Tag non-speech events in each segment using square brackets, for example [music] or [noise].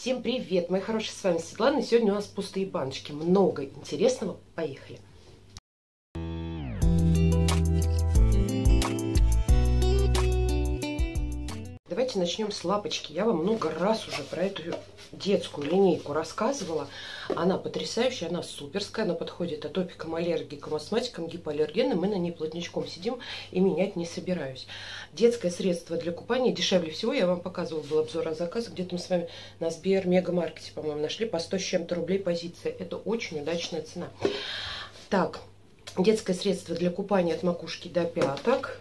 Всем привет, мои хорошие, с вами Светлана. Сегодня у нас пустые баночки. Много интересного. Поехали. Давайте начнем с лапочки. Я вам много раз уже про эту детскую линейку рассказывала. Она потрясающая, она суперская, она подходит атопикам, аллергикам, астматикам, гипоаллергенным. Мы на ней плотничком сидим и менять не собираюсь. Детское средство для купания дешевле всего. Я вам показывала, был обзор о заказе. Где-то мы с вами на Сбер Мегамаркете, по-моему, нашли по 100 с чем-то рублей позиция. Это очень удачная цена. Так, детское средство для купания от макушки до пяток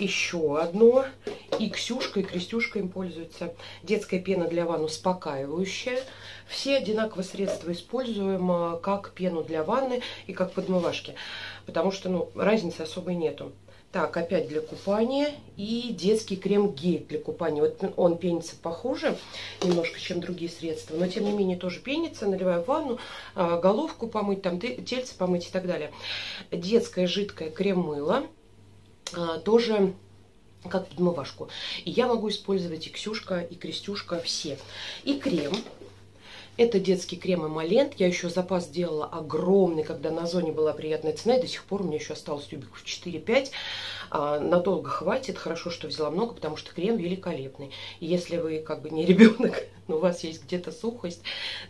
еще одно. И Ксюшка, и Крестюшка им пользуются. Детская пена для ванн успокаивающая. Все одинаковые средства используем а, как пену для ванны и как подмывашки. Потому что ну, разницы особой нету. Так, опять для купания. И детский крем-гель для купания. Вот он пенится похуже немножко, чем другие средства. Но, тем не менее, тоже пенится. Наливаю в ванну, а, головку помыть, там тельце помыть и так далее. Детское жидкое крем-мыло тоже как подмывашку. И я могу использовать и Ксюшка, и Крестюшка, все. И крем. Это детский крем Эмолент. Я еще запас делала огромный, когда на зоне была приятная цена. И до сих пор у меня еще осталось тюбиков 4-5. А, надолго хватит. Хорошо, что взяла много, потому что крем великолепный. И если вы как бы не [laughs] ребенок, но у вас есть где-то сухость,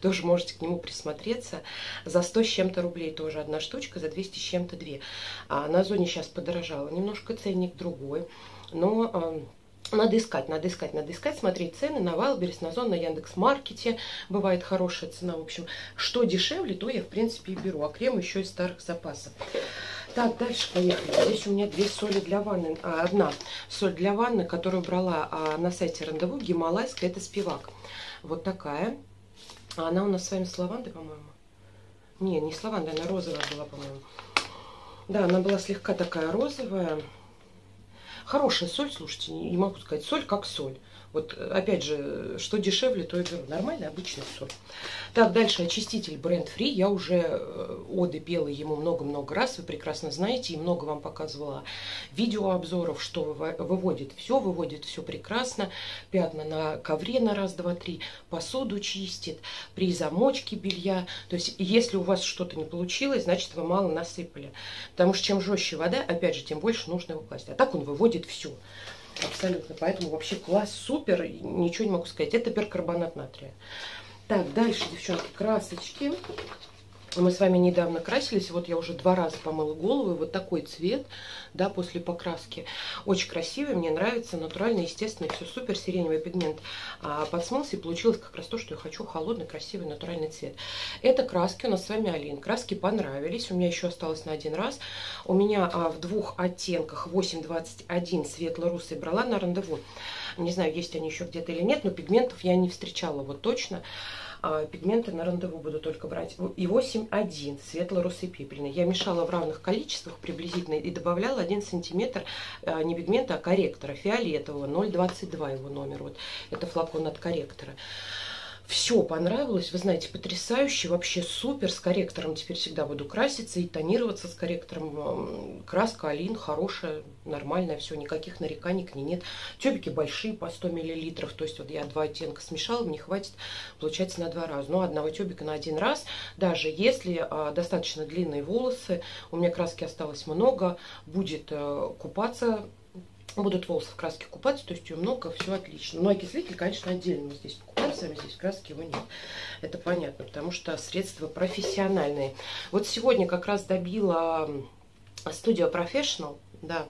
тоже можете к нему присмотреться. За 100 с чем-то рублей тоже одна штучка, за 200 с чем-то две. А на зоне сейчас подорожала немножко ценник другой. Но а, надо искать, надо искать, надо искать, смотреть цены на Вайлберис, на Зон, на Яндекс.Маркете. Бывает хорошая цена. В общем, что дешевле, то я, в принципе, и беру. А крем еще из старых запасов. Так, дальше поехали. Здесь у меня две соли для ванны. А, одна соль для ванны, которую брала а, на сайте Рандеву, гималайская, это спивак. Вот такая. А она у нас с вами с лавандой, по-моему. Не, не с лавандой, она розовая была, по-моему. Да, она была слегка такая розовая. Хорошая соль, слушайте, не могу сказать, соль как соль. Вот опять же, что дешевле, то и беру. Нормальная обычная соль. Так, дальше очиститель бренд Free. Я уже э, оды пела ему много-много раз, вы прекрасно знаете, и много вам показывала видеообзоров, что выводит все, выводит все прекрасно. Пятна на ковре на раз, два, три, посуду чистит, при замочке белья. То есть, если у вас что-то не получилось, значит, вы мало насыпали. Потому что чем жестче вода, опять же, тем больше нужно его класть. А так он выводит все. Абсолютно. Поэтому вообще класс супер. Ничего не могу сказать. Это перкарбонат натрия. Так, дальше, девчонки, красочки. Мы с вами недавно красились, вот я уже два раза помыла голову, вот такой цвет, да, после покраски. Очень красивый, мне нравится, натурально, естественно, все супер, сиреневый пигмент а, подсмылся, и получилось как раз то, что я хочу, холодный, красивый, натуральный цвет. Это краски у нас с вами Алин. Краски понравились, у меня еще осталось на один раз. У меня а, в двух оттенках 821 светло-русый брала на рандеву. Не знаю, есть они еще где-то или нет, но пигментов я не встречала, вот точно. А, пигменты на рандеву буду только брать. И 8,1 светло-русый пепельный. Я мешала в равных количествах приблизительно и добавляла 1 сантиметр а, не пигмента, а корректора фиолетового. 0,22 его номер. Вот это флакон от корректора. Все понравилось, вы знаете, потрясающе, вообще супер. С корректором теперь всегда буду краситься и тонироваться с корректором. Краска Алин хорошая, нормальная, все, никаких нареканий к ней нет. Тюбики большие, по 100 миллилитров, то есть вот я два оттенка смешала, мне хватит, получается, на два раза. Но одного тюбика на один раз, даже если а, достаточно длинные волосы, у меня краски осталось много, будет а, купаться будут волосы в краске купаться, то есть ее много, все отлично. Но окислитель, конечно, отдельно здесь покупаем, сами здесь краски его нет. Это понятно, потому что средства профессиональные. Вот сегодня как раз добила Studio Professional, да,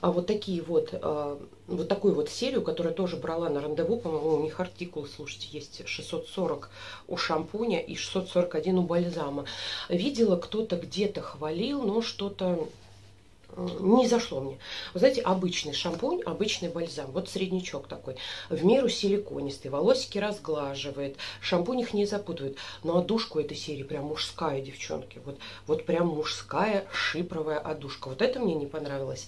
а вот такие вот, э, вот такую вот серию, которую тоже брала на рандеву, по-моему, у них артикул, слушайте, есть 640 у шампуня и 641 у бальзама. Видела, кто-то где-то хвалил, но что-то не зашло мне. Вы знаете, обычный шампунь, обычный бальзам, вот среднячок такой, в меру силиконистый, волосики разглаживает, шампунь их не запутывает. Но одушку этой серии прям мужская, девчонки, вот, вот прям мужская шипровая одушка. Вот это мне не понравилось.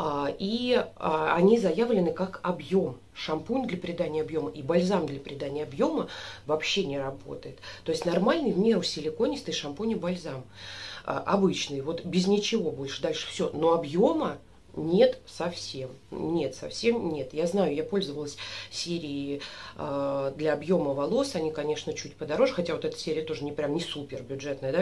А, и а, они заявлены как объем. Шампунь для придания объема и бальзам для придания объема вообще не работает. То есть нормальный в меру силиконистый шампунь и бальзам. А, обычный, вот без ничего больше, дальше все. Но объема Нет, совсем. Нет, совсем нет. Я знаю, я пользовалась серией э, для объема волос. Они, конечно, чуть подороже, хотя вот эта серия тоже не прям не супер бюджетная,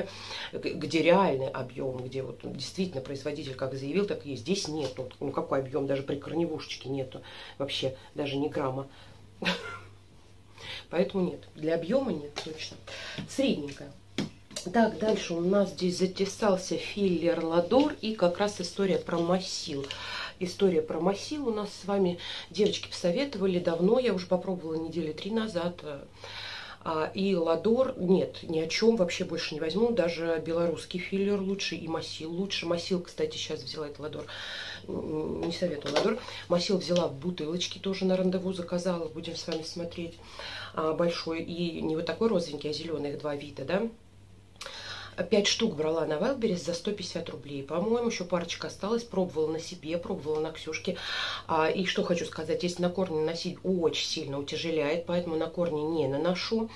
да, где реальный объем, где вот действительно производитель как заявил, так и есть. Здесь нет. Ну, какой объем? Даже при корневушечке нету. Вообще, даже ни грамма. [laughs] Поэтому нет. Для объема нет, точно. Средненькая. Так, дальше у нас здесь затесался филлер Ладор и как раз история про массил. История про массил у нас с вами девочки посоветовали давно, я уже попробовала недели три назад. А, и Ладор, нет, ни о чем вообще больше не возьму. Даже белорусский филлер лучше и Массил лучше. Массил, кстати, сейчас взяла этот Ладор. Не советую Ладор. Массил взяла в бутылочке, тоже на рандеву заказала. Будем с вами смотреть. А, большой. И не вот такой розовенький, а зеленый, два вида, да. 5 штук брала на Wildberries за 150 рублей. По-моему, еще парочка осталась. Пробовала на себе, пробовала на Ксюшке. А, и что хочу сказать, если на корне носить очень сильно утяжеляет, поэтому на корне не наношу.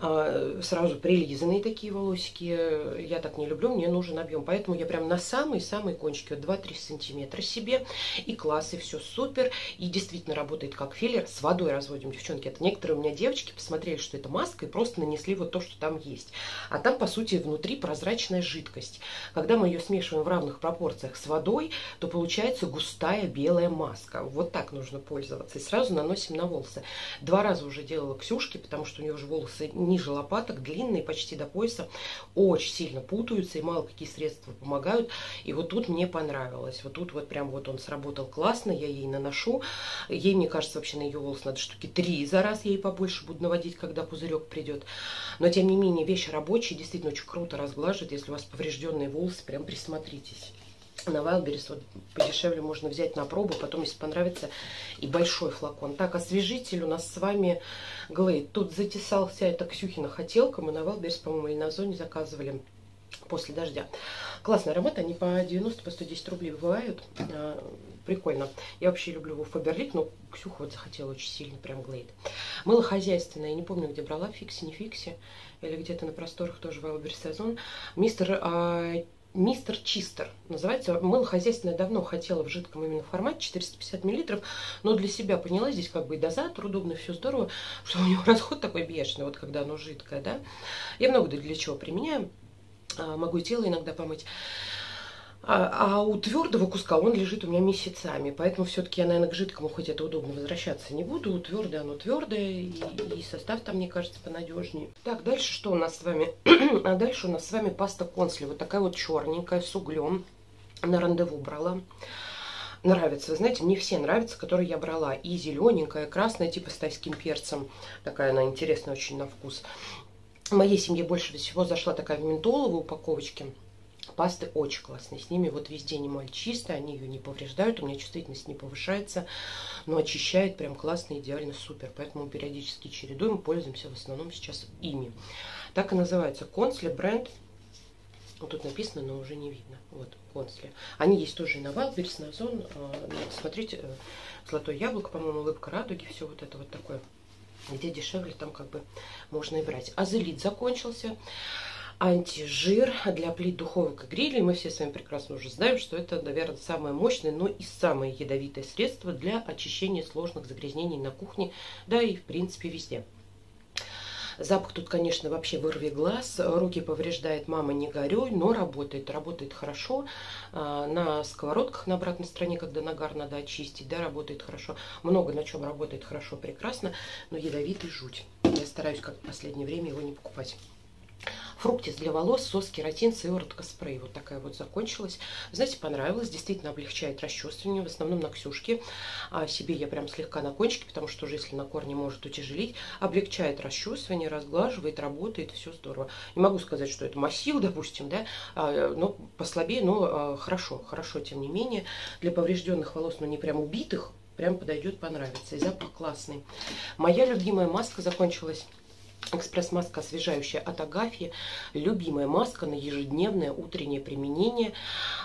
А, сразу прилизанные такие волосики. Я так не люблю, мне нужен объем. Поэтому я прям на самые-самые кончики, вот 2-3 сантиметра себе. И класс, и все супер. И действительно работает как филлер. С водой разводим, девчонки. Это некоторые у меня девочки посмотрели, что это маска, и просто нанесли вот то, что там есть. А там, по сути, внутри прозрачная жидкость. Когда мы ее смешиваем в равных пропорциях с водой, то получается густая белая маска. Вот так нужно пользоваться. И сразу наносим на волосы. Два раза уже делала Ксюшке, потому что у нее уже волосы ниже лопаток, длинные, почти до пояса, очень сильно путаются, и мало какие средства помогают. И вот тут мне понравилось. Вот тут вот прям вот он сработал классно, я ей наношу. Ей, мне кажется, вообще на ее волос надо штуки три за раз, я ей побольше буду наводить, когда пузырек придет. Но, тем не менее, вещь рабочая, действительно очень круто разглаживает. Если у вас поврежденные волосы, прям присмотритесь на Wildberries вот подешевле можно взять на пробу, потом, если понравится, и большой флакон. Так, освежитель у нас с вами Glade. Тут затесался это Ксюхина хотелка, мы на Wildberries, по-моему, или на Зоне заказывали после дождя. Классный аромат, они по 90, по 110 рублей бывают. А, прикольно. Я вообще люблю его Фаберлик, но Ксюха вот захотела очень сильно, прям Glade. Мыло хозяйственное, я не помню, где брала, фикси, не фикси, или где-то на просторах тоже Wildberries сезон. Мистер а, Мистер Чистер. Называется мыло хозяйственное давно хотела в жидком именно формате, 450 миллилитров, но для себя поняла, здесь как бы и дозатор удобно, все здорово, [laughs] что у него расход такой бешеный, вот когда оно жидкое, да. Я много для чего применяю, а, могу и тело иногда помыть. А, а у твердого куска он лежит у меня месяцами, поэтому все-таки я, наверное, к жидкому, хоть это удобно, возвращаться не буду. Твердое оно твердое, и, и состав там, мне кажется, понадежнее. Так, дальше что у нас с вами? [clears throat] а дальше у нас с вами паста консли. Вот такая вот черненькая, с углем. На рандеву брала. Нравится, знаете, мне все нравятся, которые я брала. И зелененькая, красная, типа с тайским перцем. Такая она интересная очень на вкус. В моей семье больше всего зашла такая в ментоловой упаковочке. Пасты очень классные. С ними вот везде эмаль чистая, они ее не повреждают, у меня чувствительность не повышается, но очищает прям классно, идеально, супер. Поэтому периодически чередуем, пользуемся в основном сейчас ими. Так и называется Консли бренд. Вот тут написано, но уже не видно. Вот, Консли. Они есть тоже и на Wildberries, на Озон. А, смотрите, э, Золотое яблоко, по-моему, улыбка радуги, все вот это вот такое. Где дешевле, там как бы можно и брать. Азелит закончился антижир для плит духовок и грилей. Мы все с вами прекрасно уже знаем, что это, наверное, самое мощное, но и самое ядовитое средство для очищения сложных загрязнений на кухне, да и в принципе везде. Запах тут, конечно, вообще вырви глаз. Руки повреждает мама, не горюй, но работает. Работает хорошо. А, на сковородках на обратной стороне, когда нагар надо очистить, да, работает хорошо. Много на чем работает хорошо, прекрасно, но ядовитый жуть. Я стараюсь как в последнее время его не покупать. Фруктис для волос, сос, кератин, сыворотка, спрей. Вот такая вот закончилась. Знаете, понравилось. Действительно облегчает расчувствование. В основном на Ксюшке. А себе я прям слегка на кончике, потому что уже если на корне может утяжелить. Облегчает расчувствование, разглаживает, работает. Все здорово. Не могу сказать, что это массив, [laughs] допустим, да, а, но послабее, но а, хорошо. Хорошо, тем не менее. Для поврежденных волос, но не прям убитых, прям подойдет, понравится. И запах классный. Моя любимая маска закончилась Экспресс-маска освежающая от Агафьи. Любимая маска на ежедневное утреннее применение.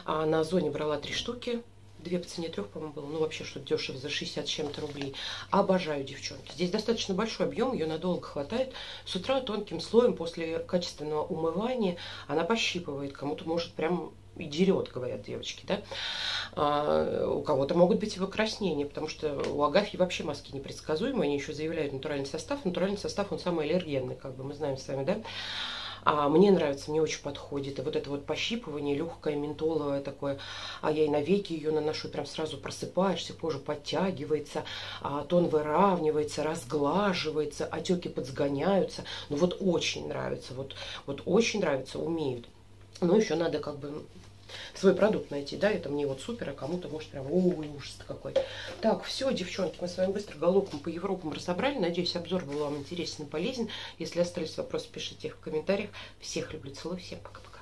А на Озоне брала три штуки. Две по цене трех, по-моему, было. Ну, вообще, что дешево, за 60 чем-то рублей. Обожаю, девчонки. Здесь достаточно большой объем, ее надолго хватает. С утра тонким слоем после качественного умывания она пощипывает. Кому-то может прям и дерет, говорят девочки, да. А, у кого-то могут быть и покраснения, потому что у Агафьи вообще маски непредсказуемые, они еще заявляют натуральный состав. Натуральный состав, он самый аллергенный, как бы мы знаем с вами, да. А мне нравится, мне очень подходит. И вот это вот пощипывание, легкое, ментоловое такое. А я и на веки ее наношу, прям сразу просыпаешься, кожа подтягивается, а тон выравнивается, разглаживается, отеки подсгоняются. Ну вот очень нравится, вот, вот очень нравится, умеют. Но еще надо как бы свой продукт найти, да, это мне вот супер, а кому-то может прям, ой, ужас какой. Так, все, девчонки, мы с вами быстро галопом по Европам разобрали, надеюсь, обзор был вам интересен и полезен. Если остались вопросы, пишите их в комментариях. Всех люблю, целую, всем пока-пока.